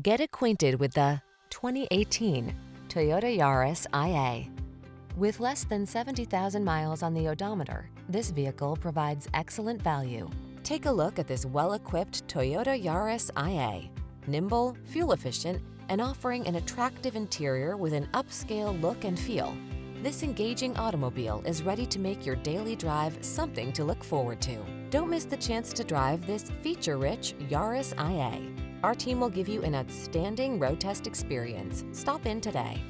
Get acquainted with the 2018 Toyota Yaris IA. With less than 70,000 miles on the odometer, this vehicle provides excellent value. Take a look at this well-equipped Toyota Yaris IA. Nimble, fuel-efficient, and offering an attractive interior with an upscale look and feel. This engaging automobile is ready to make your daily drive something to look forward to. Don't miss the chance to drive this feature-rich Yaris IA. Our team will give you an outstanding road test experience. Stop in today.